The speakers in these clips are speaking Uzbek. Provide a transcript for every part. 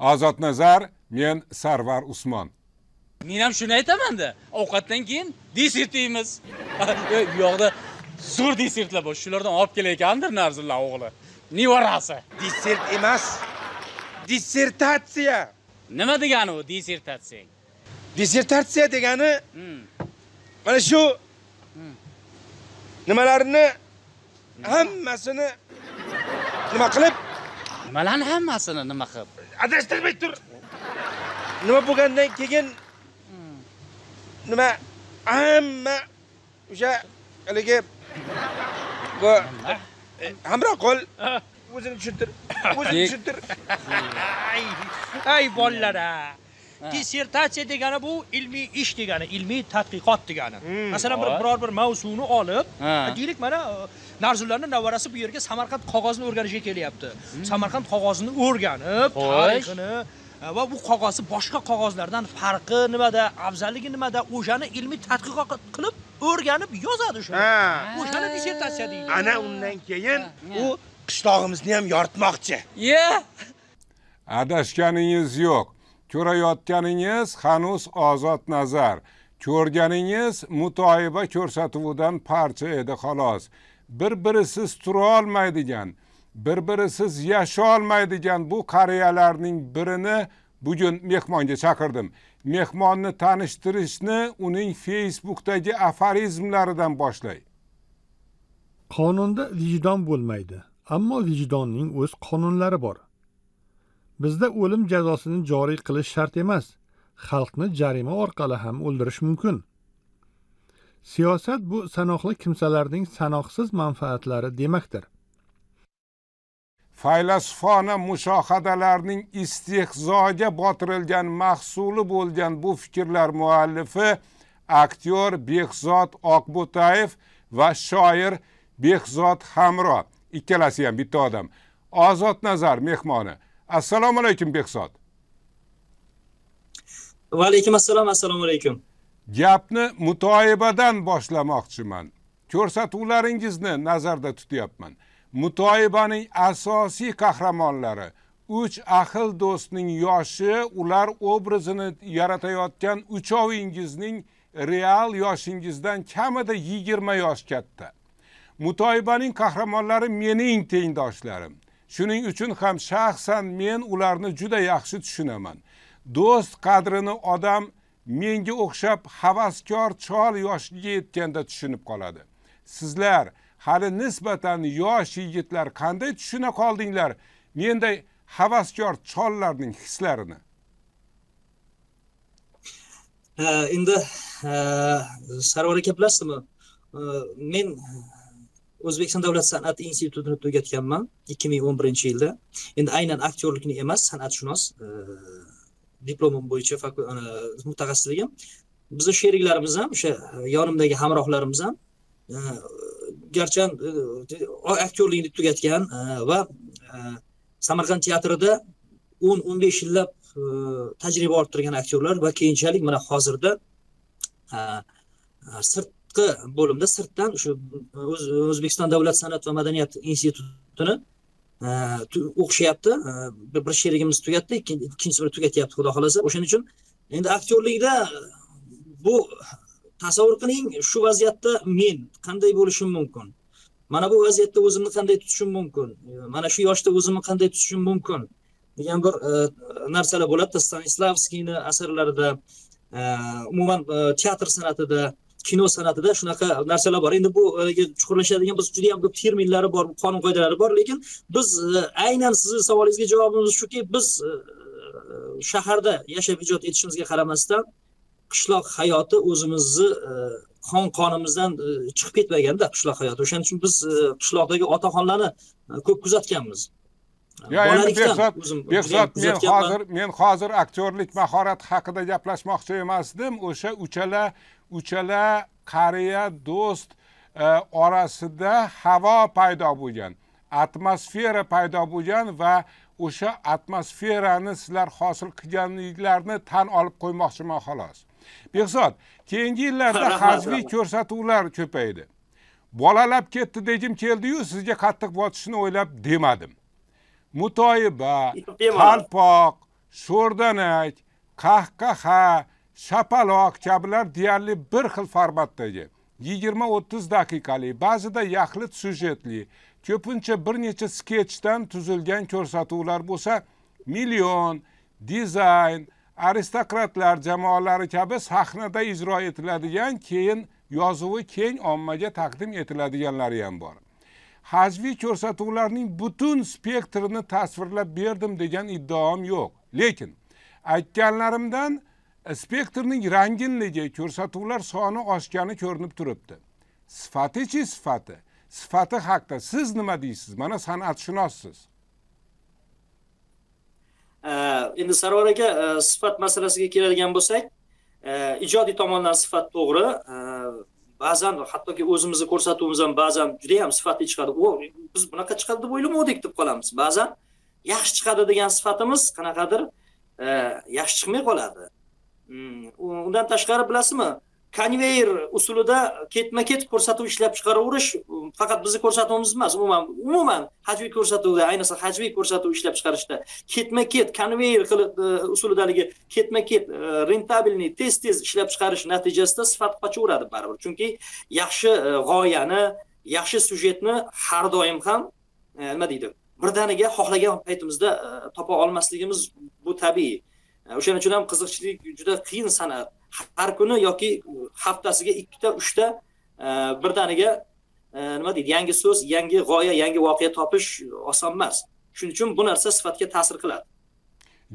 ozodnazar men sarvar usmon. Men ham shuni aytamanda ovqatdan keyin desert yeymiz u yoqda zo'r desertlar bor shulardan olib kelayotgandir narzullo o'g'li. Nevarasi desert emas dissertatsiya. Nima degani u dissertatsiya? Dissertatsiya degani Hmm. mana shu nimalarni hammasini nima qilib? Nimalarni hammasini nima qilib adashtirmay tur. Nima bo'lgandan keyin nima hamma o'sha haligi bu e, hamroh qo'l. O'zini tushuntir. O'zini tushuntir. Ay ay bolalar dissertatsiya degani bu ilmiy ish degani ilmiy tadqiqot degani. Masalan bir biror bir mavzuni olib Ha. deylik mana e, narzullarni navarasi bu yerga samarqand qog'ozini o'rganishga kelyapti. Samarqand qog'ozini o'rganib tarixini e, va bu qog'ozni boshqa qog'ozlardan farqi nimada afzalligi nimada o'shani ilmiy tadqiqot qilib o'rganib yozadi shuni. Ha. O'shani dissertatsiya deydi. Ana undan keyin u qishlog'imizni ham yoritmoqchi. Ye adashganingiz yo'q ko'rayotganingiz hanuz ozod nazar. Ko'rganingiz mutoyiba ko'rsatuvidan parcha edi xolos. Bir birisiz turolmaydigan bir birisiz yasholmaydigan bu qariyalarning birini bugun mehmonga chaqirdim. Mehmonni tanishtirishni uning facebookdagi aforizmlaridan boshlay qonunda vijdon bo'lmaydi ammo vijdonning o'z qonunlari bor. Bizda o'lim jazosini joriy qilish shart emas. Xalqni jarima orqali ham o'ldirish mumkin. Siyosat bu sanoqli kimsalarning sanoqsiz manfaatlari demakdir. Faylasufona mushohadalarning istehzoga botirilgan mahsuli bo'lgan bu fikrlar muallifi aktyor behzod oqbo'tayev va shoir behzod hamro. Ikkalasi ham bitta odam. Ozod nazar mehmoni assalomu alaykum behzod. Va alaykum assalom assalomu alaykum. Gapni mutoyibadan boshlamoqchiman. Ko'rsatuvlaringizni nazarda tutyapman. Mutoyibaning asosiy qahramonlari uch ahil do'stning yoshi ular obrazini yaratayotgan uchovingizning real yoshingizdan kamida yigirma yosh katta. Mutoyibaning qahramonlari mening tengdoshlarim shuning uchun ham shaxsan men ularni juda yaxshi tushunaman. Do'st qadrini odam menga o'xshab havaskor chol yoshiga yetganda tushunib qoladi. Sizlar hali nisbatan yosh yigitlar qanday tushuna qoldinglar? Menday havaskor chollarning hislarini. Endi sarvar aka bilasizmi? Men o'zbekiston davlat san'at institutini tugatganman ikki ming o'n birinchi yilda. Endi aynan aktyorlikni emas san'atshunos e, diplomim bo'yicha mutaxassisligim. Bizni sheriklarimiz ham o'sha e, yonimdagi hamrohlarimiz ham e, garchan garchi aktyorlikni tugatgan va samarqand teatrida o'n o'n besh yillab tajriba orttirgan aktyorlar va keyinchalik mana hozirda sirt sirtqi bo'limda sirtdan shu o'zbekiston davlat san'at va madaniyat institutini e, o'qishyapti. E, bir sherigimiz tugatdi ikkinchisini ikkinchisi tugatyapti xudo xohlasa. O'shaning uchun endi aktyorlikda bu tasavvur qiling shu vaziyatda men qanday bo'lishim mumkin? Mana bu vaziyatda o'zimni qanday tutishim mumkin? E, mana shu yoshda o'zimni qanday tutishim mumkin? degan bir narsalar bo'ladi stanislavskiyni asarlarida umuman teatr san'atida kino san'atida shunaqa narsalar bor. Endi bu e, chuqurlashadigan biz juda yam ko'p terminlari bor qonun qoidalari bor lekin biz e, aynan sizni savolingizga javobimiz shuki biz e, shaharda yashab ijod etishimizga qaramasdan qishloq hayoti o'zimizni qon qonimizdan chiqib ketmaganda qishloq hayoti. O'shaning uchun biz qishloqdagi otaxonlarni ko'p kuzatganmiz. Yo endi Bolalikdan behzod behzod men hozir men hozir aktyorlik mahorati haqida gaplashmoqchi emasdim. O'sha uchala uchala qariya do'st e, orasida havo paydo bo'lgan atmosfera paydo bo'lgan va o'sha atmosferani sizlar hosil qilganliklarini tan olib qo'ymoqchiman xolos. Behzod keyingi yillarda hajviy ko'rsatuvlar ko'paydi. Bolalab ketdi degim keldiyu sizga qattiq botishni o'ylab demadim. Mutoyiba qalpoq sho'rdanak qahqaha shapaloq kabilar deyarli bir xil formatdagi yigirma o'ttiz daqiqalik ba'zida yaxlit syujetli ko'pincha bir necha sketchdan tuzilgan ko'rsatuvlar bo'lsa million dizayn aristokratlar jamoalari kabi sahnada ijro etiladigan keyin yozuvi keng ommaga taqdim etiladiganlari ham bor. Hajviy ko'rsatuvlarning butun spektrini tasvirlab berdim degan iddaom yo'q. Lekin aytganlarimdan spektrning ranginligi ko'rsatuvlar soni oshgani ko'rinib turibdi? Sifatichi sifati? Sifati haqida siz nima deysiz? Mana san'atshunossiz. Endi sarvar aka e, sifat masalasiga keladigan bo'lsak e, ijodiy tomondan sifat to'g'ri. E, ba'zan hattoki o'zimizni ko'rsatuvimiz ham ba'zan juda yam sifatli chiqadi. O biz bunaqa chiqadi deb o'ylamagandik deb qolamiz. Ba'zan yaxshi chiqadi degan sifatimiz qanaqadir yaxshi chiqmay qoladi. Hmm. undan tashqari bilasizmi? Konveyer usulida ketma ket ko'rsatuv ishlab chiqaraverish faqat bizni ko'rsatuvimiz emas umuman umuman hajviy ko'rsatuvda ayniqsa hajviy ko'rsatuv ishlab chiqarishda ketma ket konveyer e, usulidagi ketma ket e, rentabelniy tez tez ishlab chiqarish natijasida sifat qochaveradi baribir. Chunki yaxshi e, g'oyani yaxshi syujetni har doim ham e, nima deydi birdaniga xohlagan paytimizda e, topa olmasligimiz bu tabiiy. O'shaning uchun ham qiziqchilik juda qiyin san'at har kuni yoki haftasiga ikkita uchta e, birdaniga e, nima deydi yangi so'z yangi g'oya yangi voqea topish oson emas. Shuning uchun bu narsa sifatga ta'sir qiladi.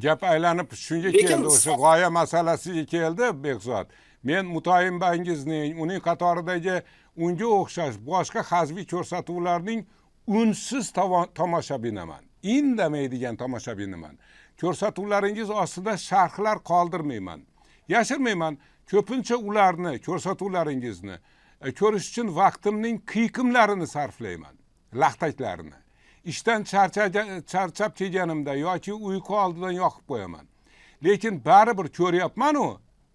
Gap aylanib shunga keldi o'sha g'oya masalasiga keldi behzod. Men mutoyimbangizning uning qatoridagi unga o'xshash boshqa hazbiy ko'rsatuvlarning unsiz tomoshabinaman. Indamaydigan tomoshabiniman ko'rsatuvlaringiz ostida sharhlar qoldirmayman yashirmayman ko'pincha ularni ko'rsatuvlaringizni e, ko'rish uchun vaqtimning qiyqimlarini sarflayman laxtaklarini ishdan charchab kelganimda yoki uyqu oldidan yoqib qo'yaman lekin baribir ko'ryapmanu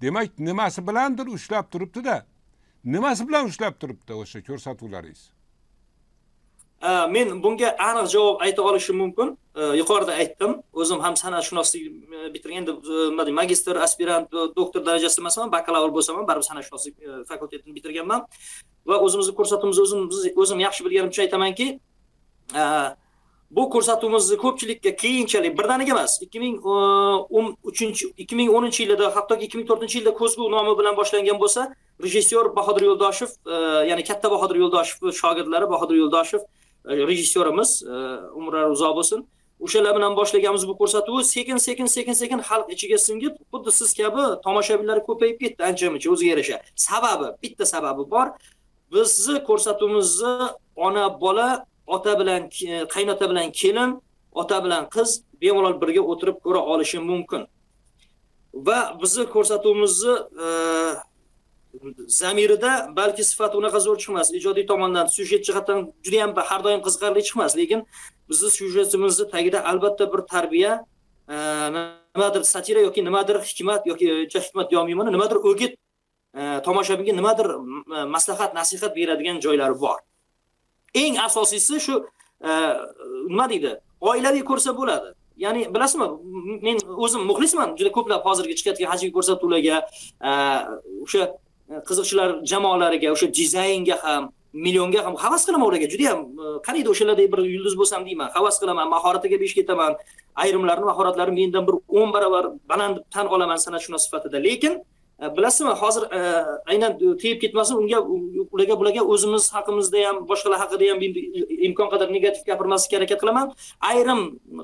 demak nimasi bilandir ushlab turibdida nimasi bilan ushlab turibdi o'sha ko'rsatuvlaringiz Э, men bunga aniq javob ayta olishim mumkin. Э, yuqorida aytdim. O'zim ham san'atshunoslik e, bitirgan endi e, nima deydi magistr aspirant e, doktor darajasida emasman bakalavr bo'lsam ham baribir san'atshunoslik fakultetini bitirganman. Va o'zimizni ko'rsatuvimizni o'zim o'zim yaxshi bilganim uchun aytamanki bu ko'rsatuvimizni ko'pchilikka keyinchalik birdaniga emas ikki ming o'n uchinchi ikki ming o'ninchi yilida hattoki ikki ming to'rtinchi yilda ko'zgu nomi bilan boshlangan bo'lsa rejissyor bahodir yo'ldoshev ya'ni katta bahodir yo'ldoshev shogirdlari bahodir yo'ldoshev E, rejissyorimiz e, umrlari uzoq bo'lsin. O'shalar bilan boshlaganmiz bu ko'rsatuvi sekin sekin sekin sekin xalq ichiga singib xuddi siz kabi tomoshabinlar ko'payib ketdi ancha muncha o'ziga yarasha sababi bitta sababi bor. Bizni ko'rsatuvimizni ona bola ota bilan e, qaynota bilan kelin ota bilan qiz bemalol birga o'tirib ko'ra olishi mumkin. Va bizni ko'rsatuvimizni zamirida balki sifati unaqa zo'r chiqmas ijodiy tomondan syujet jihatdan juda ham har doim qiziqarli chiqmas. Lekin bizni syujetimizni tagida albatta bir tarbiya e, nimadir satira yoki nimadir hikmat yoki hikmat deyolmayman nimadir o'git e, tomoshabinga nimadir e, maslahat nasihat beradigan joylari bor. Eng asosiysi shu nima deydi? Oilaviy ko'rsa bo'ladi. Ya'ni bilasizmi men o'zim muxlisman juda ko'plab hozirgi chiqayotgan hajviy ko'rsatuvlarga o'sha qiziqchilar jamoalariga o'sha dizaynga ham millionga ham havas qilaman ularga. Juda yam e, o'shalardek bir yulduz bo'lsam deyman havas qilaman mahoratiga besh ketaman ayrimlarni mahoratlari mendan bir o'n barobar baland deb tan olaman san'atshunos sifatida. Lekin e, bilasizmi hozir e, aynan e, tegib ketmasin unga ularga bularga o'zimiz haqimizda ham boshqalar haqida ham imkon qadar negativ gapirmaslikka harakat qilaman. Ayrim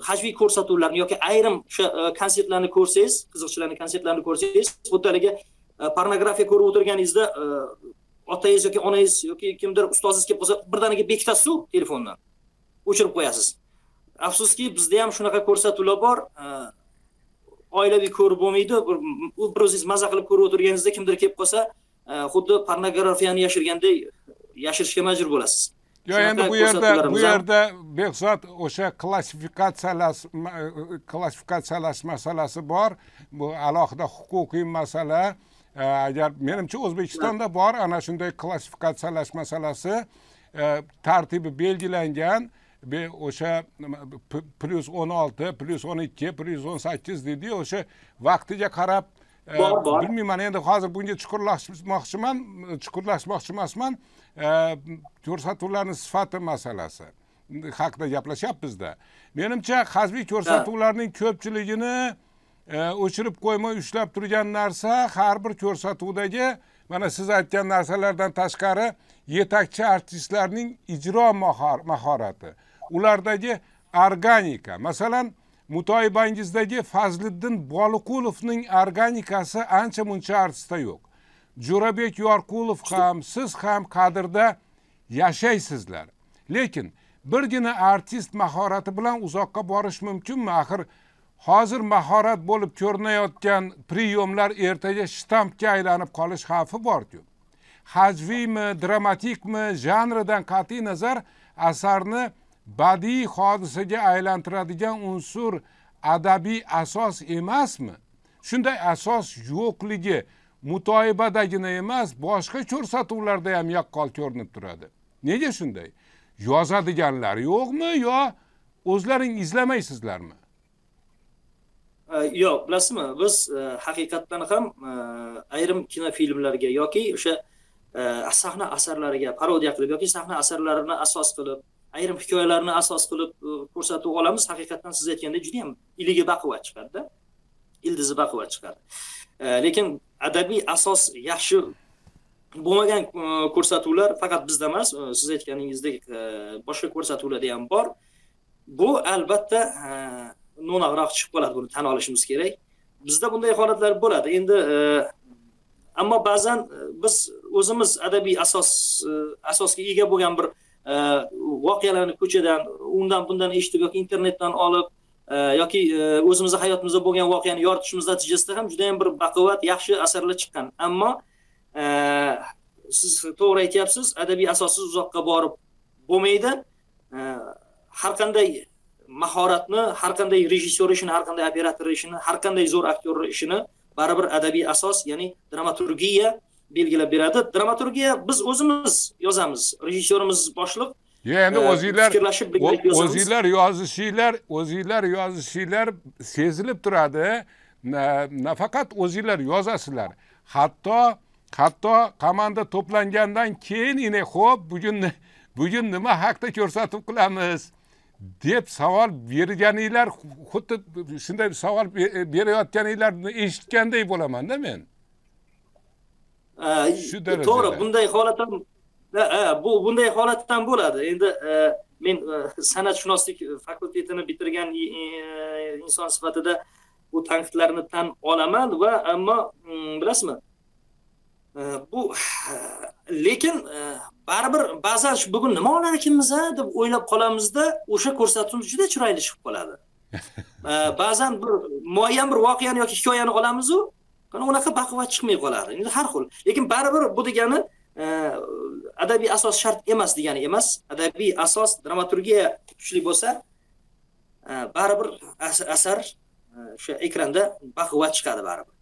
hajviy ko'rsatuvlarni yoki ayrim o'sha konsertlarni ko'rsangiz qiziqchilarni konsertlarini ko'rsangiz xuddi haligi pornografiya ko'rib o'tirganingizda otangiz yoki onangiz yoki kimdir ustozingiz kelib qolsa birdaniga bekitasizu telefondan o'chirib qo'yasiz afsuski bizda ham shunaqa ko'rsatuvlar bor oilaviy ko'rib bo'lmaydi bir o'zingiz maza qilib ko'rib o'tirganingizda kimdir kelib qolsa xuddi pornografiyani yashirgandek yashirishga majbur bo'lasiz yo'q endi bu yerda bu yerda behzod o'sha klassifikatsiyalash klassifikatsiyalash masalasi bor bu alohida huquqiy masala agar menimcha o'zbekistonda bor ana shunday klassifikatsiyalash masalasi e, tartibi belgilangan be- o'sha plyus o'n olti plyus o'n ikki plyus o'n sakkiz deydiyu o'sha vaqtiga qarab e, Bor, bor. bilmayman endi hozir bunga chuqurlashmoqchiman chuqurlashmoqchi emasman E, ko'rsatuvlarni sifati masalasi. Haqida gaplashyapmizda. Menimcha hajviy ko'rsatuvlarning ko'pchiligini o'chirib qo'ymay ushlab turgan narsa har bir ko'rsatuvdagi mana siz aytgan narsalardan tashqari yetakchi artistlarning ijro mahor- mahorati. Ulardagi organika. Masalan mutoyibangizdagi fazliddin boliqulovning organikasi ancha muncha artistda yo'q. Jo'rabek yorqulov ham siz ham kadrda yashaysizlar. Lekin birgina artist mahorati bilan uzoqqa borish mumkinmi? Axir hozir mahorat bo'lib ko'rinayotgan priyomlar ertaga shtampga aylanib qolish xavfi borku. Hajviymi dramatikmi janridan qat'iy nazar asarni badiiy hodisaga aylantiradigan unsur adabiy asos emasmi? Shunday asos yo'qligi mutoyibadagina emas boshqa ko'rsatuvlarda ham yaqqol ko'rinib turadi. Nega shunday? Yozadiganlar yo'qmi yo o'zlaring izlamaysizlarmi? Э, yo'q bilasizmi? Biz э, haqiqatdan ham э, ayrim kinofilmlarga yoki o'sha sahna asarlariga parodiya qilib yoki sahna asarlarini asos qilib ayrim hikoyalarni asos qilib e, ko'rsatib ko'rsatuv olamiz haqiqatdan siz aytgandek juda yam iligi baquvvat chiqadida. Ildizi baquvvat chiqadi. E, lekin adabiy asos yaxshi bo'lmagan e, ko'rsatuvlar faqat bizda emas siz aytganingizdek boshqa ko'rsatuvlarda ham bor. Bu albatta no'noqroq chiqib qoladi buni tan olishimiz kerak. Bizda bunday holatlar bo'ladi. Endi e, ammo ba'zan e, biz o'zimiz adabiy asos e, asosga ega bo'lgan bir voqealarni ko'chadan undan bundan eshitib yoki internetdan olib yoki o'zimizni hayotimizda bo'lgan voqeani yoritishimiz natijasida ham juda yam bir baquvvat yaxshi asarlar chiqqan. Ammo siz to'g'ri aytyapsiz adabiy asossiz uzoqqa borib bo'lmaydi. Har qanday mahoratni har qanday rejissyor ishini har qanday operator ishini har qanday zo'r aktyor ishini baribir adabiy asos ya'ni dramaturgiya belgilab beradi. Dramaturgiya biz o'zimiz yozamiz rejissyorimiz boshliq. Yo endi o'zinglar o'zinglar yozishinglar o'zinglar yozishinglar sezilib turadi. Na- nafaqat o'zinglar yozasizlar. Hatto hatto komanda to'plangandan keyin ine ho'p bugun bugun nima haqida ko'rsatuv qilamiz deb savol berganinglar xuddi shunday savol be- berayotganinglarni eshitganday bo'lamanda men Shu darajada. to'g'ri bunday holat ham ha, ha, bu bunday holat ham bo'ladi endi e, men e, san'atshunoslik fakultetini bitirgan e, inson sifatida bu tanqidlarni tan olaman va ammo mm, bilasizmi bu lekin baribir ba'zan shu bugun nima olar ekanmiz a deb o'ylab qolamizda o'sha ko'rsatuvimiz juda chiroyli chiqib qoladi ba'zan bir muayyan bir voqeani yoki hikoyani olamizu unaqa baquvvat chiqmay qoladi endi har xil lekin baribir bu degani adabiy asos shart emas degani emas adabiy asos dramaturgiya kuchli bo'lsa baribir as- asar o'sha ekranda baquvvat chiqadi baribir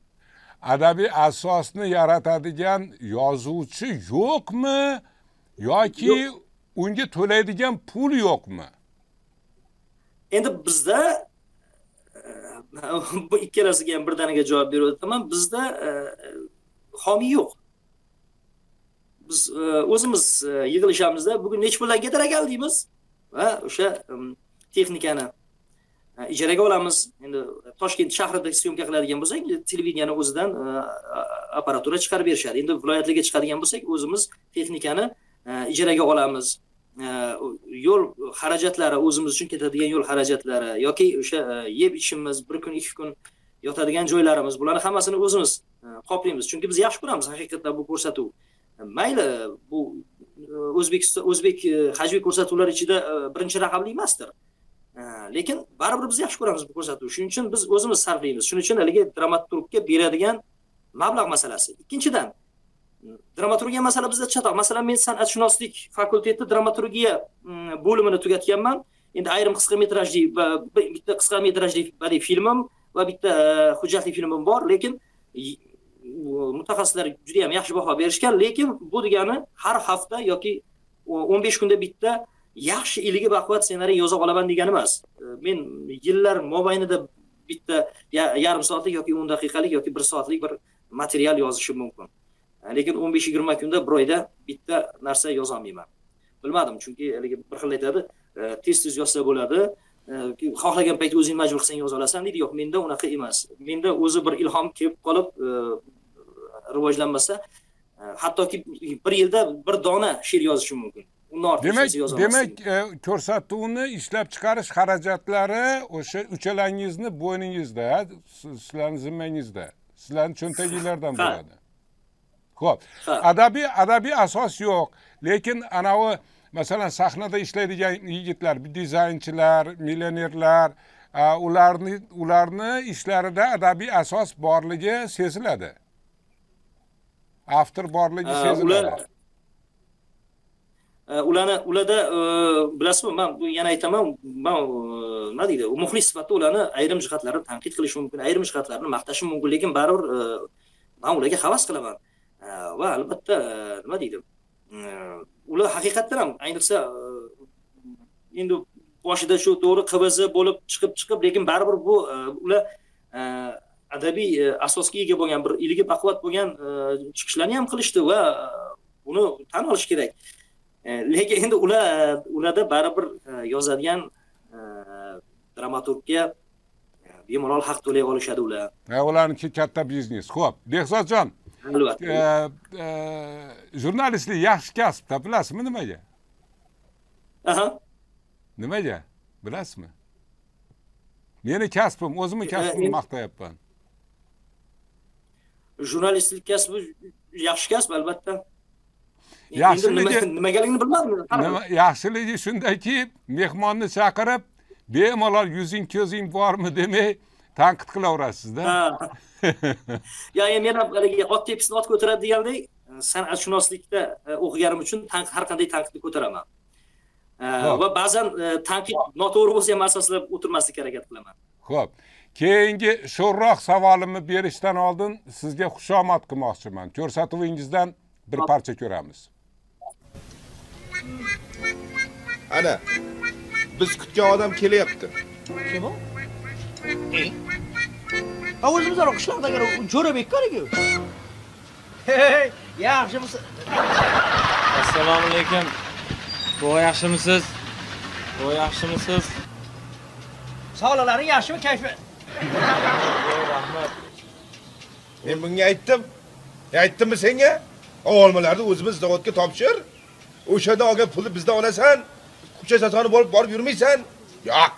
adabiy asosni yaratadigan yozuvchi yo'qmi yoki unga to'laydigan pul yo'qmi? Endi bizda e, bu ikkalasiga ham birdaniga javob berib o'taman bizda e, homiy yo'q. Biz e, o'zimiz yig'ilishamizda bugun nechi puldan ketar ekan deymiz va o'sha texnikani ijaraga olamiz. Endi toshkent shahrida syomka qiladigan bo'lsak televideniyani o'zidan apparatura chiqarib berishadi. Endi viloyatlarga chiqadigan bo'lsak o'zimiz texnikani ijaraga olamiz. Yo'l xarajatlari o'zimiz uchun ketadigan yo'l xarajatlari yoki o'sha yeb ichishimiz bir kun ikki kun yotadigan joylarimiz bularni hammasini o'zimiz qoplaymiz chunki biz yaxshi ko'ramiz haqiqatdan bu ko'rsatuv. Mayli bu o'zbekiston o'zbek hajviy ko'rsatuvlar ichida birinchi raqamli emasdir. Lekin baribir biz yaxshi ko'ramiz bu ko'rsatuvni shuning uchun biz o'zimiz sarflaymiz. Shuning uchun haligi dramaturgga beradigan mablag' masalasi. Ikkinchidan dramaturgiya masala bizda chatoq. Masalan men san'atshunoslik fakulteti dramaturgiya mm, bo'limini tugatganman. Endi ayrim qisqa metrajli va bitta qisqa metrajli badiiy filmim va bitta e, hujjatli filmim bor. Lekin mutaxassislar juda yam yaxshi baho berishgan. Lekin bu degani har hafta yoki o'n besh kunda bitta yaxshi iliga baquvvat ssenariy yoza olaman degani emas. Men yillar mobaynida bitta yarim soatlik yoki o'n daqiqalik yoki bir soatlik bir material yozishim mumkin. Lekin o'n besh yigirma kunda bir oyda bitta narsa yozolmayman. Bilmadim chunki haligi bir xil aytadi tez tez yozsa bo'ladi. Xohlagan paytda o'zing majbur qilsang yoza olasan deydi. Yo'q menda unaqa emas. Menda o'zi bir ilhom kelib qolib e, rivojlanmasa e, hattoki bir yilda bir dona she'r yozishim mumkin. Yoza olmasdim. demak e, ko'rsatuvni ishlab chiqarish xarajatlari o'sha uchalangizni bo'yningizda siz- sizlarni zimmangizda sizlarni cho'ntaginglardan Ha. bo'ladi Ha. adabiy adabiy asos yo'q lekin anavi masalan sahnada ishlaydigan yigitlar dizaynchilar millionerlar ularni ularni ishlarida adabiy asos borligi seziladi avtor borligi seziladi ularni ularda bilasizmi man yana aytaman man nima deydi muxlis sifatida ularni ayrim jihatlarini tanqid qilish mumkin ayrim jihatlarini maqtashim mumkin lekin baribir man ularga havas qilaman va albatta nima deydi ular haqiqatdan ham ayniqsa endi boshida shu to'g'ri qvz bo'lib chiqib chiqib lekin baribir bu ular adabiy asosga ega bo'lgan bir ilgi baquvvat bo'lgan chiqishlarni ham qilishdi va buni tan olish kerak lekin endi ular ularda baribir e, yozadigan e, dramaturgga e, bemalol haq to'lay olishadi ular Ha, ularniki katta biznes. Ho'p behzodjon albatta. e, e, jurnalistlik yaxshi kasbda bilasizmi nimaga? Aha. Nimaga? Bilasizmi? Meni kasbim o'zimni kasbimni maqtayapman. Jurnalistlik kasbi yaxshi kasb albatta Yaxshiligi- nimagaligini bilmadim nima yaxshiligi shundaki mehmonni chaqirib bemalol yuzing ko'zing bormi demay tanqid qilaverasizda Ha. ya endi men ham haligi ot tepisida ot ko'taradi degandek san'atshunoslikda o'qiganim uchun har qanday tanqidni ko'taraman va ba'zan tanqid noto'g'ri bo'lsa ham asoslab o'tirmaslikka harakat qilaman ho'p. Keyingi sho'rroq savolimni berishdan oldin sizga xushomad qilmoqchiman ko'rsatuvingizdan bir parcha ko'ramiz ana biz kutgan odam kelyapti Kim u? E? Ha o'zimiz aro qishloqdagi Jo'rabek-ku. Hey, yaxshimisiz? assalomu alaykum buva yaxshimisiz buva yaxshimisiz Sog'liqlaring yaxshimi, kayfi? rahmat men bunga aytdim aytdimmi senga olmalarni o'zimiz zavodga topshir o'shada olgan pulni bizdan olasan kucha sasoni bo'lib borib yurmaysan yo'q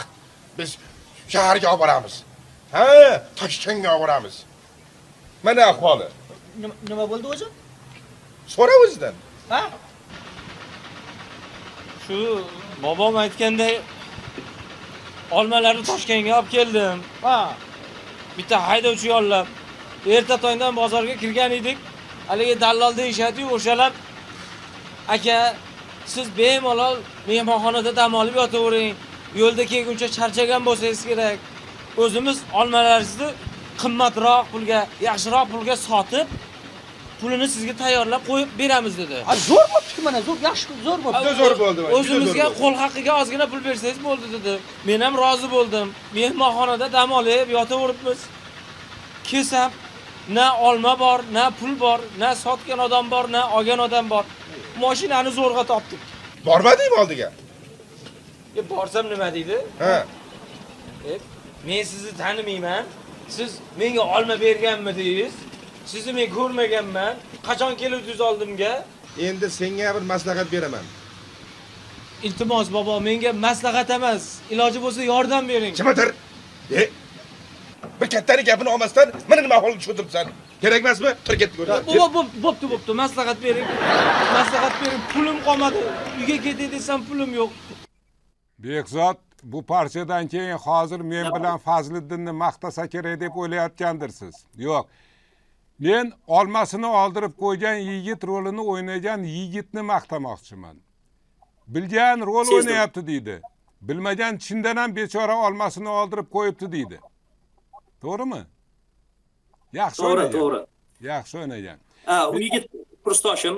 biz shaharga olib boramiz ha toshkentga olib boramiz mana ahvoli nima bo'ldi o'zi? so'ra o'zidan Ha? shu bobom aytganday olmalarni toshkentga olib keldim Ha. bitta haydovchi yollab erta tongdan bozorga kirgan edik haligi dallol deyishadi-yu o'shalar aka siz bemalol mehmonxonada dam olib yotavering. Yo'lda kelguncha charchagan bo'lsangiz kerak. O'zimiz olmalaringizni qimmatroq pulga yaxshiroq pulga sotib pulini sizga tayyorlab qo'yib beramiz dedi. Ha, zo'r bo'pti mana, zo'r, yaxshi, zo'r. Juda zo'r bo'ldi, o'zimizga qo'l haqqiga ozgina pul bersangiz bo'ldi dedi. Men ham rozi bo'ldim. Mehmonxonada dam olib yotaveribmiz. Kelsam na olma bor na pul bor na sotgan odam bor na olgan odam bor moshinani zo'rg'a topdik. Bormadingmi oldiga? E, borsam nima deydi? Ha. E, men sizni tanimayman. Siz menga olma berganmidingiz sizni men ko'rmaganman. Qachon keluvdingiz oldimga? Endi senga bir maslahat beraman. Iltimos bobo menga maslahat emas. Iloji bo'lsa yordam bering. Kim o'tir e bir kattani gapini olmasdan mana nima ahvolga tushib o'tiribsan kerak emasmi tur ketdik o'rnidan. Bo'p, bo'p, bo'pti, bo'pti. Maslahat bering. Maslahat bering. Pulim qolmadi. Uyga ketay desam pulim yo'q. behzod bu parchadan keyin hozir men bilan fazliddinni maqtasa kerak deb o'ylayotgandirsiz yo'q men olmasini oldirib qo'ygan yigit rolini o'ynagan yigitni maqtamoqchiman bilgan rol o'ynayapti deydi bilmagan chindan ham bechora olmasini oldirib qo'yibdi deydi to'g'rimi yaxshi to'g'ri to'g'ri yaxshi o'ynagan u yigit kursdoshim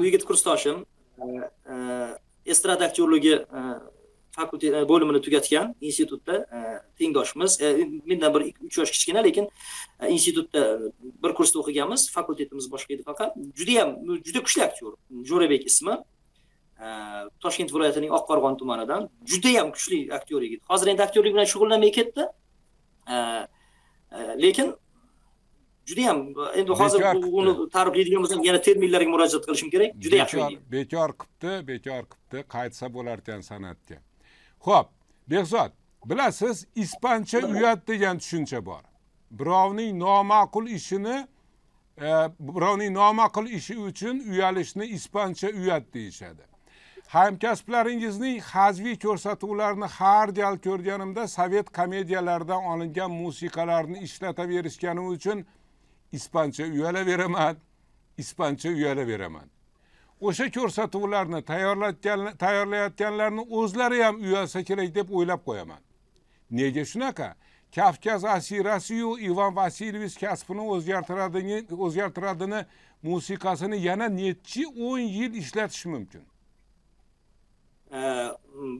u yigit kursdoshim E, e, estrada aktyorligi e, fakultet bo'limini tugatgan institutda tengdoshimiz mendan bir uch yosh kichkina lekin institutda bir kursda o'qiganmiz. Fakultetimiz boshqa edi faqat judayam juda kuchli aktyor. Jo'rabek ismi. Toshkent viloyatining oqqo'rg'on tumanidan. Judayam kuchli aktyor yigit. Hozir endi aktyorlik bilan shug'ullanmay ketdi. E, lekin judayam endi hozir uni ta'riflaydigan bo'lsam yana terminlarga murojaat qilishim kerak. Juda yaxshi bekor qilibdi bekor qilibdi qaytsa bo'larkan san'atga. Ho'p behzod bilasiz ispancha uyat degan tushuncha bor. Birovning noma'qul ishini e, birovning noma'qul ishi uchun uyalishni ispancha uyat deyishadi. Hamkasblaringizning hajviy ko'rsatuvlarini har gal ko'rganimda sovet komediyalaridan olingan musiqalarni ishlataverishgani uchun ispancha uyalaveraman ispancha uyalaveraman o'sha ko'rsatuvlarni tayyorlatgan tayyorlayotganlarni o'zlari ham uyalsa kerak deb o'ylab qo'yaman. Nega shunaqa? Kavkaz asirasiyu ivan vasilyevich kasbini o'zgartiradini o'zgartiradini musiqasini yana nechi o'n yil ishlatish mumkin? Э,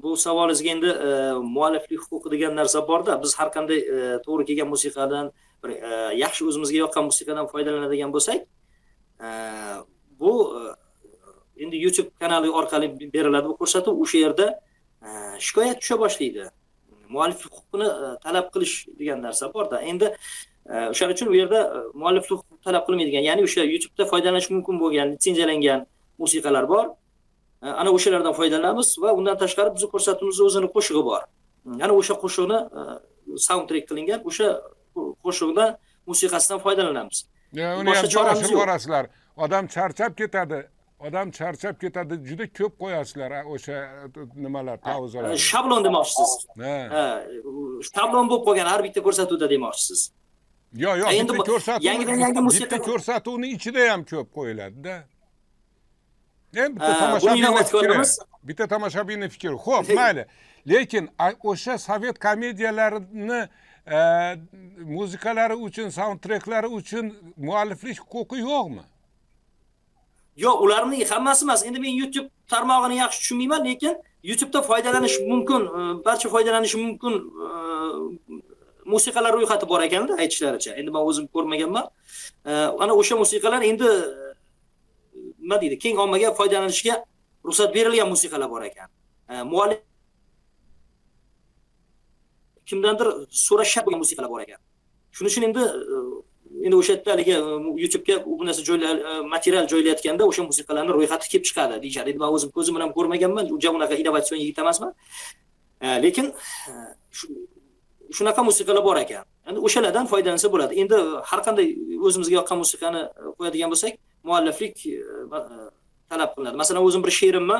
bu savolingizga endi э, mualliflik huquqi degan narsa borda. Biz har qanday э, to'g'ri kelgan musiqadan bir e, yaxshi o'zimizga yoqqan musiqadan foydalanadigan bo'lsak e, bu e, endi youtube kanali orqali beriladi bu ko'rsatuv o'sha yerda shikoyat tusha boshlaydi. Mualliflik huquqini talab qilish degan narsa borda endi o'shaning uchun u yerda mualliflik huquqi talab qilmaydigan ya'ni o'sha youtubeda foydalanish mumkin bo'lgan litsenziyalangan musiqalar bor. Ana o'shalardan foydalanamiz va undan tashqari bizni ko'rsatuvimizni o'zini qo'shig'i bor. Ana o'sha qo'shiqni soundtrek qilingan o'sha qo'shiqdan musiqasidan foydalanamiz uni Boshqa choramiz yo'q. borasizlar odam charchab ketadi odam charchab ketadi juda ko'p qo'yasizlar o'sha e, nimalar pauzalar shablon demoqchisiz. Ha. Ha, shablon bo'lib qolgan har bitta ko'rsatuvda demoqchisiz. Yo yo Endi ko'rsatuv yangidan yangi musiqa- bitta ko'rsatuvni ichida ham ko'p qo'yiladida bitta Ha, tomoshabinni fikri bitta tomoshabinni fikri ho'p mayli. Lekin o'sha sovet komediyalarini e, Э, muzikalari uchun saundtreklari uchun mualliflik huquqi yo'qmi? Yo'q ularni hammasi emas. Endi men youtube tarmog'ini yaxshi tushunmayman lekin youtubeda foydalanish mumkin e, barcha foydalanishi mumkin e, musiqalar ro'yxati bor ekanda aytishlaricha. Endi man o'zim ko'rmaganman. E, ana o'sha musiqalar endi nima deydi keng ommaga foydalanishga ruxsat berilgan musiqalar bor ekan. Muallif kimdandir so'rash shart bo'lgan musiqalar bor ekan. Shuning uchun endi e, endi o'sha yerda haligi e, youtubega bu narsa joylay e, material joylayotganda o'sha musiqalarni ro'yxati kelib chiqadi. Deyishadi. Endi man o'zim ko'zim bilan ko'rmaganman. Uncha unaqa innovatsion yigit emasman. Lekin shunaqa musiqalar bor ekan. Endi o'shalardan foydalansa bo'ladi. Endi har qanday o'zimizga yoqqan musiqani qo'yadigan bo'lsak mualliflik talab qilinadi. Masalan o'zim bir she'rimni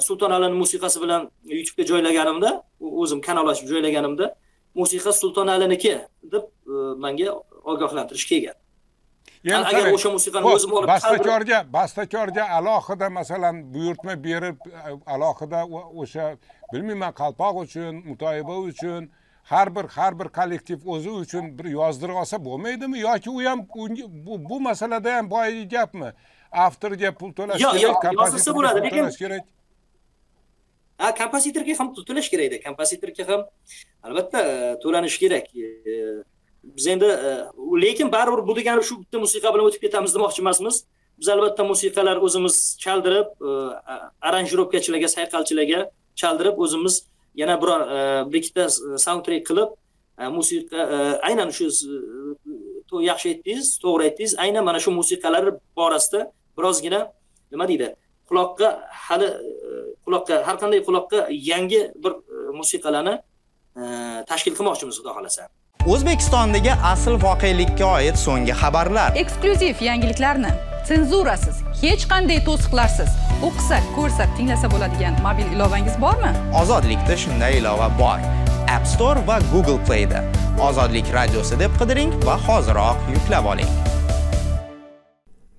sulton alini musiqasi bilan youtubega joylaganimda o'zim kanal ochib joylaganimda musiqa sulton aliniki deb e, menga ogohlantirish kelgan. Endi agar o'sha musiqani o'zim olib bastakorga bastakorga alohida masalan buyurtma berib e, alohida o'sha bilmayman qalpoq uchun mutoyiba uchun har bir har bir kollektiv o'zi uchun bir yozdirib olsa bo'lmaydimi? Yoki u ham bu, bu masalada ham boyagi gapmi? Avtorga pul to'lash kerak yo'q, yozilsa bo'ladi, lekin- ha kompozitorga ham to'lash kerak edi. Kompozitorga ham albatta e, to'lanishi kerak. E, biz endi e, lekin baribir bu degani shu bitta musiqa bilan o'tib ketamiz demoqchi emasmiz. Biz albatta musiqalar o'zimiz chaldirib aranjirovkachilarga sayqalchilarga chaldirib o'zimiz yana biror bir ikkita soundtrek qilib musiqa aynan shu yaxshi aytdingiz to'g'ri aytdingiz aynan mana shu musiqalar borasida birozgina nima deydi quloqqa hali e, quloqqa har qanday quloqqa yangi bir e, musiqalarni e, tashkil qilmoqchimiz xudo xohlasa. O'zbekistondagi asl voqelikka oid so'nggi xabarlar. Eksklyuziv yangiliklarni senzurasiz hech qanday to'siqlarsiz. O'qisa ko'rsa tinglasa bo'ladigan mobil ilovangiz bormi? Ozodlikda shunday ilova bor. App store va google playda. Ozodlik radiosi deb qidiring va hoziroq yuklab oling.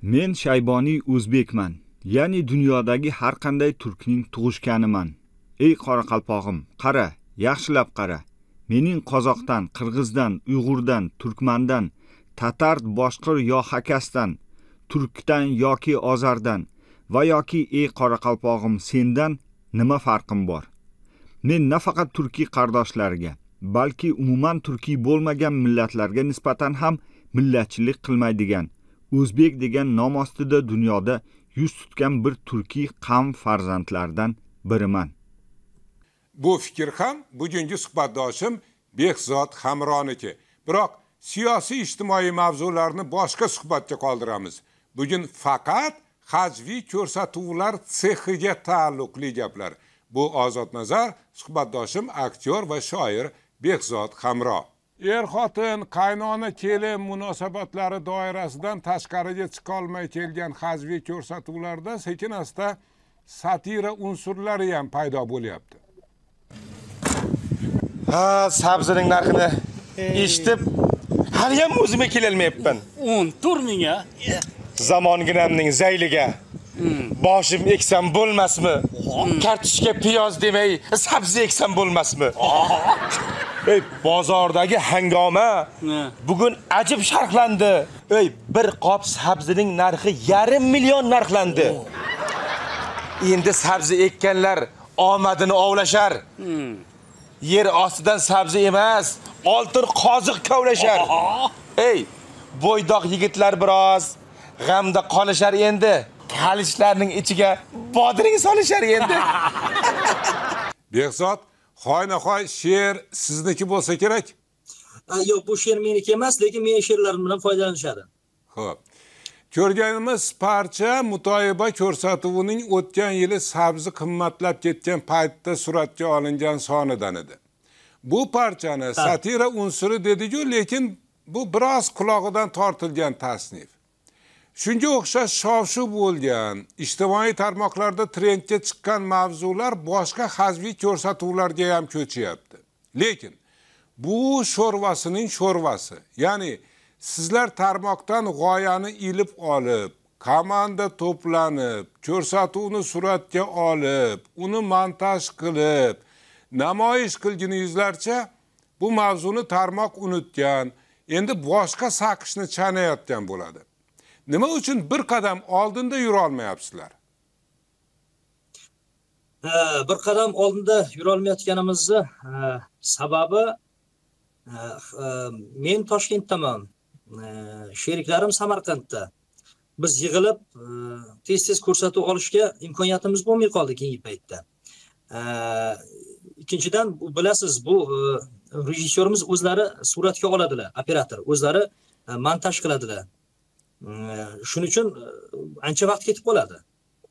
Men Shayboniy o'zbekman, ya'ni dunyodagi har qanday turkning tug'ishganiman. Ey qoraqalpog'im, qara, yaxshilab qara. Mening qozoqdan, qirg'izdan, uyg'urdan, turkmandan, tatar, boshqir yo hakasdan, turkdan yoki ozardan va yoki ey qoraqalpog'im sendan nima farqim bor men nafaqat turkiy qardoshlarga balki umuman turkiy bo'lmagan millatlarga nisbatan ham millatchilik qilmaydigan o'zbek degan nom ostida dunyoda yuz tutgan bir turkiy qavm farzandlaridan biriman. Bu fikr ham bugungi suhbatdoshim behzod hamroniki. Biroq siyosiy ijtimoiy mavzularni boshqa suhbatga qoldiramiz. Bugun faqat hajviy ko'rsatuvlar sexiga taalluqli gaplar. Bu ozod nazar suhbatdoshim aktyor va shoir behzod hamro er xotin qaynona kelin munosabatlari doirasidan tashqariga chiqolmay kelgan hajviy ko'rsatuvlarda sekin asta satira unsurlari ham paydo bo'lyapti. Ha sabzining narxini eshitib haliyam o'zimga kelolmayapman. O'n to'rt mingga zamonginamning zayliga boshim eksam bo'lmasmi? Kartoshka piyoz demay sabzi eksam bo'lmasmi? Ey bozordagi hangoma. Bugun ajib sharhlandi. Ey bir qop sabzining narxi yarim million narxlandi. Endi sabzi ekkanlar omadini ovlashar. Yer ostidan sabzi emas oltin qoziq kovlashar ey bo'ydoq yigitlar biroz g'amda qolishar endi kalishlarning ichiga bodring solishar endi. Behzod hoynahoy she'r sizniki bo'lsa kerak? Yo'q bu she'r meniki emas lekin meni she'rlarim bilan foydalanishadi. Ho'p ko'rganimiz parcha mutoyiba ko'rsatuvining o'tgan yili sabzi qimmatlab ketgan paytda suratga olingan sonidan edi. Bu parchani satira unsuri dediku lekin bu biroz qulog'idan tortilgan tasnif shunga o'xshash shov shuv bo'lgan ijtimoiy tarmoqlarda trendga chiqqan mavzular boshqa hazviy ko'rsatuvlarga ham ko'chyapti. Lekin bu sho'rvasining sho'rvasi ya'ni sizlar tarmoqdan g'oyani ilib olib komanda to'planib ko'rsatuvni suratga olib uni montaj qilib namoyish qilguningizlarcha bu mavzuni tarmoq unutgan endi boshqa saqishni chanayotgan bo'ladi. Nima uchun bir qadam oldinda yura olmayapsizlar? Bir qadam oldinda yurolmayotganimizni ha, sababi men toshkentdaman. Sheriklarim samarqandda. Biz yig'ilib tez tez ko'rsatuv olishga imkoniyatimiz bo'lmay qoldi keyingi paytda. Ikkinchidan bilasiz bu rejissyorimiz o'zlari suratga oladilar operator o'zlari montaj qiladilar. Shuning uchun ancha vaqt ketib qoladi.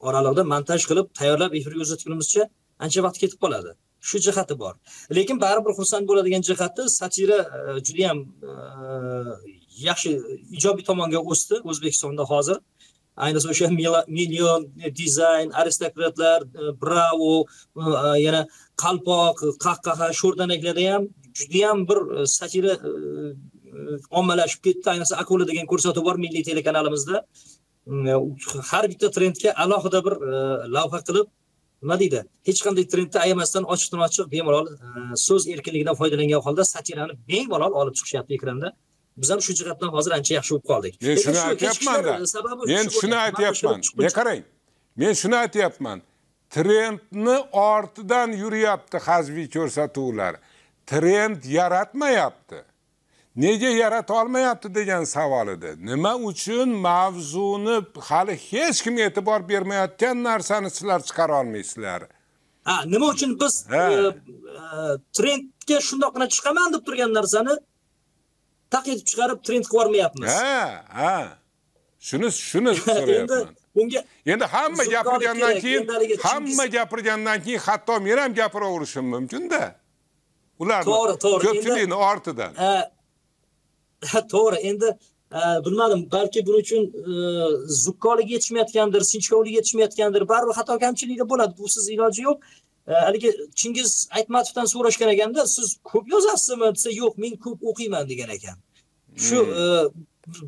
Oraliqda montaj qilib tayyorlab efirga uzatgunimizcha ancha vaqt ketib qoladi. Shu jihati bor. Lekin baribir xursand bo'ladigan jihati satira judayam yaxshi ijobiy tomonga o'sdi o'zbekistonda hozir. Ayniqsa o'sha million dizayn aristokratlar bravo yana qalpoq qahqaha sho'rdanaklarda ham judayam bir satira ommalashib ketdi. Ayniqsa akula degan ko'rsatuv bor milliy telekanalimizda har bitta trendga alohida bir e, lavha qilib nima deydi? Hech qanday trendni ayamasdan ochiqdan ochiq bemalol e, so'z erkinligidan foydalangan holda satirani bemalol olib chiqishyapti ekranda. Biz ham shu jihatdan hozir ancha yaxshi bo'lib qoldik. Men shuni shu aytyapmanda. sababi men shu shuni aytyapman. men qarang men shuni aytyapman. Trendni ortidan yuryapti hajviy ko'rsatuvlar. Trend yaratmayapti nega yarata olmayapti degan savol edi. Nima uchun mavzuni hali hech kim e'tibor bermayotgan narsani sizlar chiqara olmaysizlar? Ha nima uchun biz e, e, trendga shundoqqina chiqaman deb turgan narsani taq etib chiqarib trend qilib yubormayapmiz ha ha. Shuni shuni so'rayapman. bunga endi hamma gapirgandan keyin hamma gapirgandan keyin hatto men ham gapiraverishim mumkinda. Ularni To'g'ri, to'g'ri. ko'pchilikni ortidan. Ha, to'g'ri endi e, bilmadim balki buning uchun e, zukkoligi yetishmayotgandir sinchkovligi yetishmayotgandir baribir xato kamchiliklar bo'ladi busiz iloji yo'q. E, haligi chingiz aytmatovdan so'rashgan ekanda siz ko'p yozasizmi? Desa yo'q men ko'p o'qiyman degan ekan. Shu e,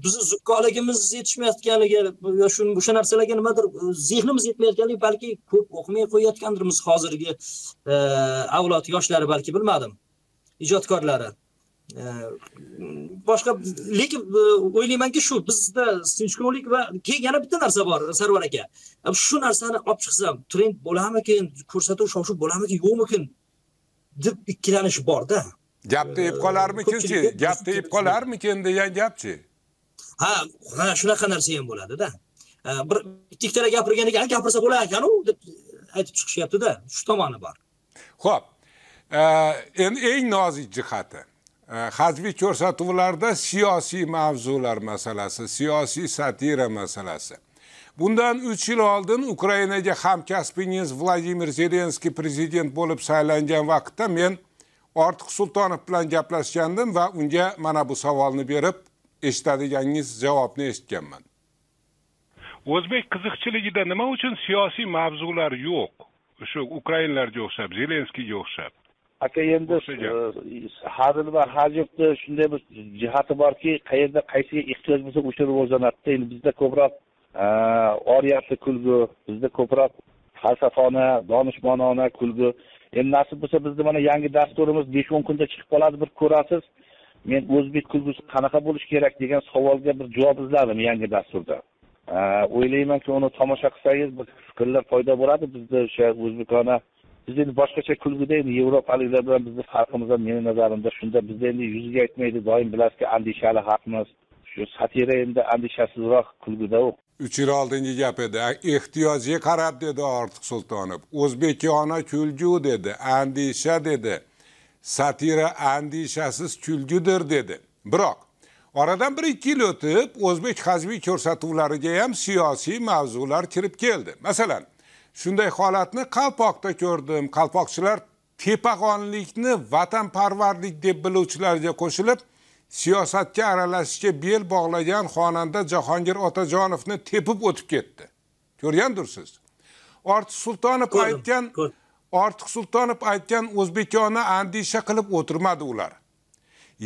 bizni zukkoligimiz yetishmayotganligi yo shu o'sha narsalarga nimadir zehnimiz yetmayotganligi balki ko'p o'qimay qo'yayotgandirmiz hozirgi avlod yoshlari balki bilmadim ijodkorlari boshqa lekin e, o'ylaymanki shu bizda sinchkovlik va keyin yana bitta narsa bor sarvar aka. Shu narsani olib chiqsam trend bo'larmikin ko'rsatuv shov shuv bo'larmikin yo'qmikin deb ikkilanish borda gap tegib qolarmikinchi? ko'pchilikka gap tegib qolarmikin degan gapchi? Ha ha shunaqa narsa ham bo'ladida bir bitta ikkitala gapirgan ekan gapirsa bo'lar ekanu deb aytib chiqishyaptida shu tomoni bor. Ho'p endi eng nozik jihati e, ko'rsatuvlarda siyosiy mavzular masalasi siyosiy satira masalasi bundan uch yil oldin ukrainaga hamkasbingiz vladimir zelenskiy prezident bo'lib saylangan vaqtda men ortiq sultonov bilan gaplashgandim va unga mana bu savolni berib eshitadiganingiz javobni eshitganman o'zbek qiziqchiligida nima uchun siyosiy mavzular yo'q o'sha ukrainlarga o'xshab zelenskiyga o'xshab aka endi O'xshagan. e, hazil va hajvni shunday bir jihati borki qayerda qaysiga ehtiyoj bo'lsa o'sha rivojlanadida endi bizda ko'proq e, oriyatli kulgu bizda ko'proq falsafona donishmandona kulgu. Endi nasib bo'lsa bizni mana yangi dasturimiz besh o'n kunda chiqib qoladi bir ko'rasiz. Men o'zbek kulgusi qanaqa bo'lishi kerak degan savolga bir javob izladim yangi dasturda. E, o'ylaymanki uni tomosha qilsangiz bir fikrlar paydo bo'ladi. Bizda o'sha o'zbekona biz endi boshqacha kulguda endi yevropaliklar bilan bizni farqimiz ham meni nazarimda shunda bizda endi yuziga aytmaydi doim bilasizki andishali xalqmiz shu satira endi andishasizroq kulgidau uch yil oldingi gap edi ehtiyojga qarab dedi ortiq sultonov o'zbekona kulgu dedi. Andisha dedi. Satira andishasiz kulgudir dedi. Biroq oradan bir ikki yil o'tib o'zbek hajviy ko'rsatuvlariga ham siyosiy mavzular kirib keldi masalan shunday holatni qalpoqda ko'rdim. Qalpoqchilar tepag'onlikni vatanparvarlik deb biluvchilarga qo'shilib siyosatga aralashishga bel bog'lagan xonanda jahongir otajonovni tepib o'tib ketdi. Ko'rgandirsiz? Ortiq sultonov aytgan ortiq sultonov aytgan o'zbekona andisha qilib o'tirmadi ular.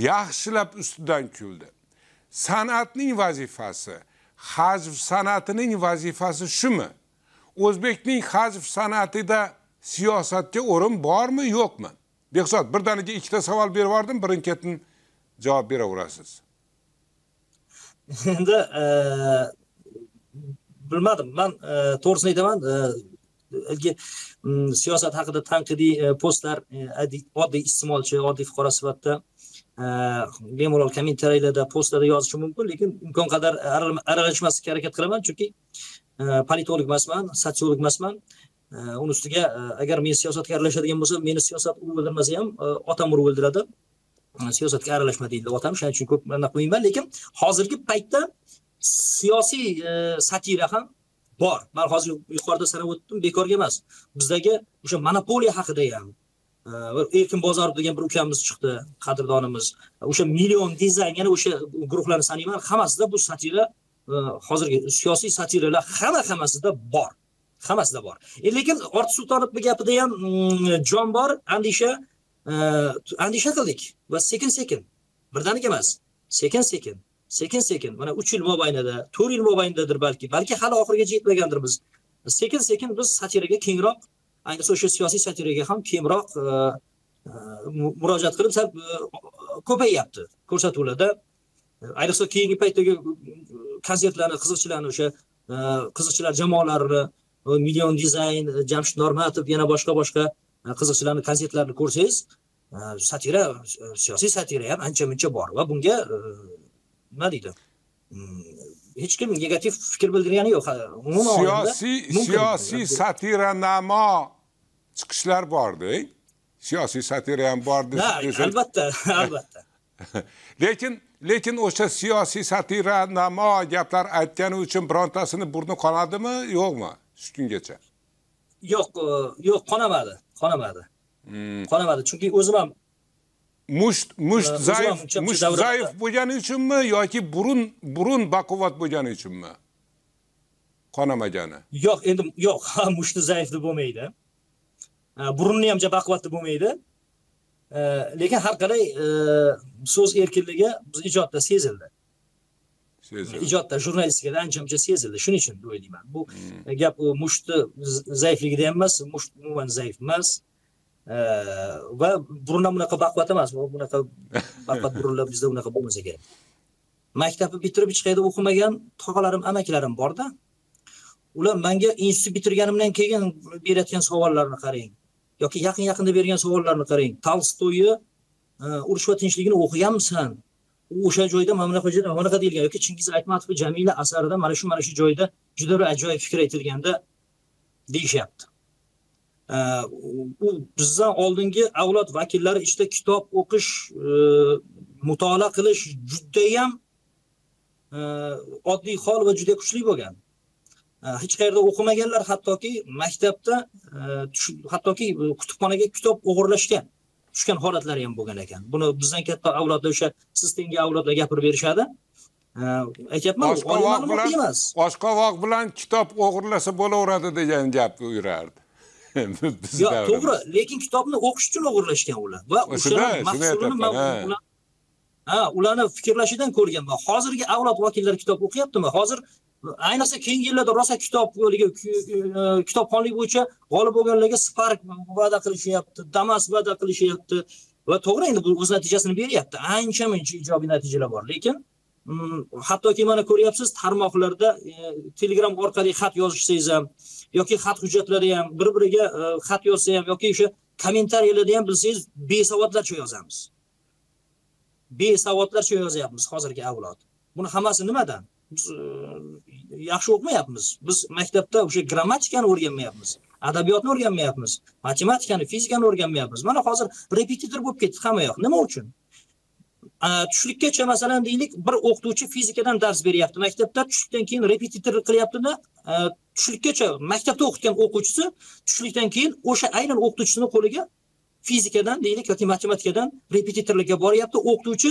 Yaxshilab ustidan kuldi. San'atning vazifasi hajv san'atining vazifasi shumi o'zbekning hajv san'atida siyosatga o'rin bormi yo'qmi? Behzod birdaniga ikkita savol berib yubordim birin ketin javob beraverasiz. Endi e, bilmadim. Man e, to'g'risini aytaman. E, ilgi siyosat haqida tanqidiy postlar oddiy iste'molchi oddiy fuqaro sifatida bemalol kommentariylarda postlarda yozishim mumkin lekin imkon qadar aralashmaslikka harakat qilaman. Chunki politolog emasman sotsiolog emasman uni ustiga e, agar men siyosatga aralashadigan bo'lsam meni siyosat urib o'ldirmasa ham e, otam urib o'ldiradi e, siyosatga aralashma deydi otam shuning uchun ko'p anaqa qilmayman lekin hozirgi paytda siyosiy satira ham bor. Man hozir yuqorida sanab o'tdim bekorga emas. Bizdagi o'sha monopoliya haqida ham bir erkin bozorov degan bir ukamiz chiqdi qadrdonimiz. O'sha million dizayn yana o'sha guruhlarni sanayman hammasida bu satira Э, hozirgi siyosiy satiralar hamma hammasida bor. Hammasida bor. E, lekin ortiq sultonovni gapida ham mm, jon bor andisha e, andisha qildik. Va sekin sekin birdaniga emas sekin sekin sekin sekin. Mana uch yil mobaynida to'rt yil mobaynidadir balki balki hali oxirigacha yetmagandirmiz sekin sekin biz satiraga kengroq ayniqsa o'sha siyosiy satiraga ham kengroq e, murojaat qilib sal ko'payyapti ko'rsatuvlarda. Ayniqsa keyingi paytdagi konsertlarni qiziqchilarni o'sha e, qiziqchilar jamoalarini e, million dizayn e, jamshid normatov yana boshqa boshqa qiziqchilarni konsertlarini ko'rsangiz satira siyosiy satira ham ancha muncha bor va bunga nima deydi? Mm, hech kim negativ fikr bildirgani yo'q. Umuman siyosiy siyosiy satira namo chiqishlar bordi siyosiy satira ham bor desa- albatta albatta. Lekin lekin o'sha siyosiy satira namo gaplar aytgani uchun birontasini burni qonadimi yo'qmi shu kungacha yo'q e, yo'q qonamadi qonamadi. Hmm. qonamadi chunki o'zim ham musht musht o zaif musht zaif bo'lgani uchunmi yoki burun burun baquvvat bo'lgani uchunmi? Qonamagani. Yo'q endi yo'q ha mushti zaif deb bo'lmaydi burunni ham baquvvat deb bo'lmaydi. E, lekin har qalay e, so'z erkinligi biz ijodda sezildi. Sezildi. ijodda jurnalistikada ancha muncha sezildi. Shuning uchun o'ylayman. Bu Hmm. gap u mushti z- zaifligida ham emas musht umuman zaif emas. Va burunlar bunaqa baquvvat emas. Bu bunaqa baquvvat burunlar bizda unaqa bo'lmasa kerak. Maktabni bitirib hech qayerda o'qimagan tog'alarim amakilarim borda. Ular menga institut bitirganimdan keyin berayotgan savollarni qarang yoki yaqin yaqinda bergan savollarni qarang. Tolstoyni e, urush va tinchlikni o'qiganmisan u o'sha joyda mana bunaqa joyda mana bunaqa deyilgan yoki chingiz aytmatovni jamila asarida mana shu mana shu joyda juda bir ajoyib fikr aytilganda deyishyapti. E, u bizdan oldingi avlod vakillari ichida kitob o'qish e, mutolaa qilish judayam e, oddiy hol va juda kuchli bo'lgan. Hech qayerda o'qimaganlar hattoki maktabda hattoki kutubxonaga kitob o'g'irlashga tushgan holatlari ham bo'lgan ekan. Buni bizdan katta avlodlar o'sha siz tengi avlodlar gapirib berishadi. Aytyapman ma'lumotli emas. oshqovoq bilan kitob o'g'irlasa bo'laveradi degan gap yurardi yo'q to'g'ri lekin kitobni o'qish uchun o'g'irlashgan ular va o'shalar mahsulini ha ularni fikrlashidan ko'rganman. Hozirgi avlod vakillari kitob o'qiyaptimi? Hozir ayniqsa keyingi yillarda rosa kitob haligi e, kitobxonlik bo'yicha g'olib bo'lganlarga spark va'da qilishyapti damas va'da qilishyapti va to'g'ri endi bu o'z natijasini beryapti. Ancha muncha ijobiy natijalar bor lekin mm, hattoki mana ko'ryapsiz tarmoqlarda e, telegram orqali xat yozishsangiz ham yoki xat hujjatlari ham bir biriga e, xat yozsa ham yoki o'sha kommentariyalarda ham bilsangiz besavodlarcha yozamiz. Besavodlarcha yozyapmiz hozirgi avlod. Buni hammasi nimadan? Yaxshi o'qimayapmiz. Biz maktabda o'sha grammatikani o'rganmayapmiz adabiyotni o'rganmayapmiz matematikani fizikani o'rganmayapmiz. Mana hozir repetitor bo'lib ketdi hamma yoq nima uchun? Tushlikkacha masalan deylik bir o'qituvchi fizikadan dars beryapti maktabda tushlikdan keyin repetitor qilyaptida tushlikkacha maktabda o'qitgan o'quvchisi tushlikdan keyin o'sha aynan o'qituvchisini qo'liga fizikadan deylik yoki matematikadan repetitorlikka boryapti. O'qituvchi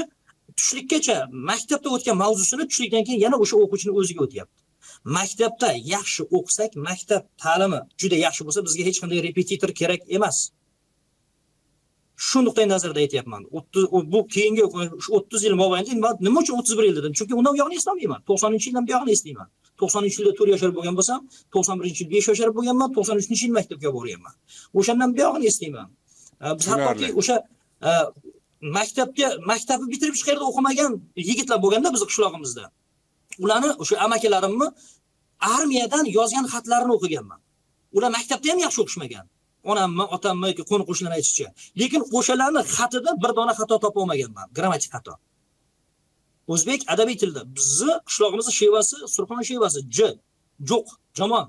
tushlikkacha maktabda o'tgan mavzusini tushlikdan keyin yana o'sha o'quvchini o'ziga o'tyapti. Maktabda yaxshi o'qisak maktab ta'limi juda yaxshi bo'lsa bizga hech qanday repetitor kerak emas. Shu nuqtai nazarda aytyapman. Bu keyingi shu o'ttiz yil mobaynida nima uchun o'ttiz bir yil dedim? Chunki undan buyog'ini eslolmayman. To'qsoninchi yildan buyog'ini eslayman. To'qsoninchi yilda to'rt yashar bo'lgan bo'lsam to'qson birinchi yil besh yashar bo'lganman to'qson uchinchi yil maktabga borganman o'shandan buyog'ini eslayman. Biz hattoki o'sha maktabga maktabni bitirib hech qayerda o'qimagan yigitlar bo'lganda bizni qishlog'imizda ularni o'sha amakilarimni armiyadan yozgan xatlarini o'qiganman. Ular maktabda ham yaxshi o'qishmagan. Onammi otammi yoki qo'ni qo'shnilar aytishicha. Lekin o'shalarni xatida bir dona xato topa olmaganman grammatik xato. O'zbek adabiy tilida bizni qishlog'imizni shevasi surxon shevasi j jo'q jomon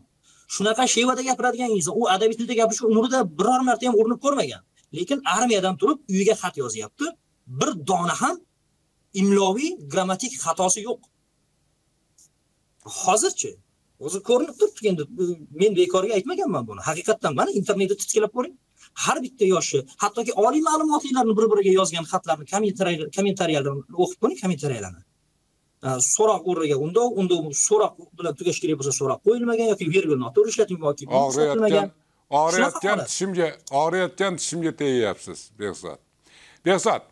shunaqa shevada gapiradigan inson u adabiy tilda gapirishga umrida biror marta ham urinib ko'rmagan. Lekin armiyadan turib uyiga xat yozyapti. Bir dona ham imloviy grammatik xatosi yo'q. Hozirchi o'zi ko'rinib turibdi endi. Men bekorga aytmaganman buni. Haqiqatdan mana internetda titkilab ko'ring. Har bitta yoshi hattoki oliy ma'lumotlilarni bir biriga yozgan xatlarni kommentariyalarni o'qib ko'ring kommentariyalarni so'roq o'rniga undov undov so'roq bilan tugash kerak bo'lsa so'roq qo'yilmagan yoki virgul noto'g'ri ishlatilgan yoki og'riyotgan og'riyotgan tishimga og'riyotgan tishimga tegyapsiz behzod. Behzod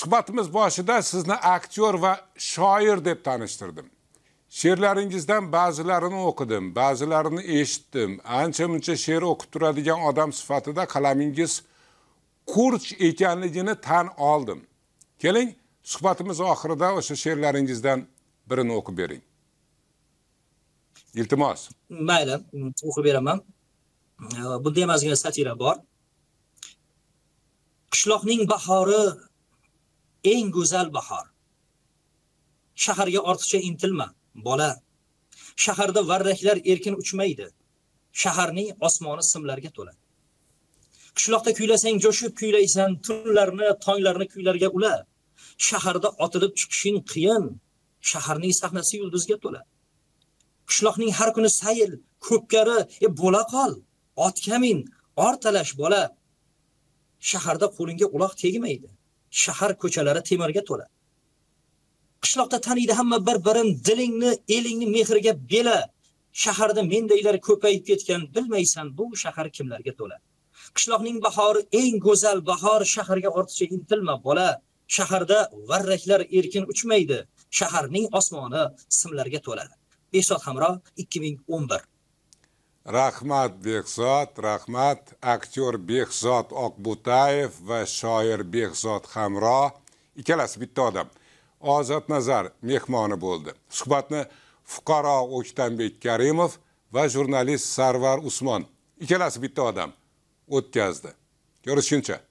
suhbatimiz boshida sizni aktyor va shoir deb tanishtirdim she'rlaringizdan ba'zilarini o'qidim ba'zilarini eshitdim. Ancha muncha she'r o'qib turadigan odam sifatida qalamingiz qurch ekanligini tan oldim. Keling suhbatimiz oxirida o'sha she'rlaringizdan birini o'qib bering. Iltimos. Mayli o'qib beraman. Bunda ham ozgina satira bor. Qishloqning bahori eng go'zal bahor. Shaharga ortiqcha intilma. Bola shaharda varraklar erkin uchmaydi. Shaharning osmoni simlarga to'la. Qishloqda kuylasang jo'shib kuylaysan tunlarni tonglarni kuylarga ula. Shaharda otilib chiqishing qiyin shaharning sahnasi yulduzga to'la. Qishloqning har kuni sayl ko'pkari e bo'la qol otga min bola. Shaharda qo'lingga uloq tegmaydi shahar ko'chalari temirga to'la. Qishloqda taniydi hamma bir birin dilingni elingni mehriga bela. Shaharda mendaylar ko'payib ketgan. Bilmaysan bu shahar kimlarga to'la. Qishloqning bahori eng go'zal bahor shaharga ortiqcha intilma bola. Shaharda varraklar erkin uchmaydi. Shaharning osmoni simlarga to'la. Behzod hamro ikki ming o'n bir. Rahmat behzod rahmat. Aktyor behzod oqbo'tayev va shoir behzod hamro ikkalasi bitta odam. Ozod nazar mehmoni bo'ldi. Suhbatni fuqaro o'ktanbek karimov va jurnalist sarvar usmon ikkalasi bitta odam o'tkazdi. Ko'rishguncha.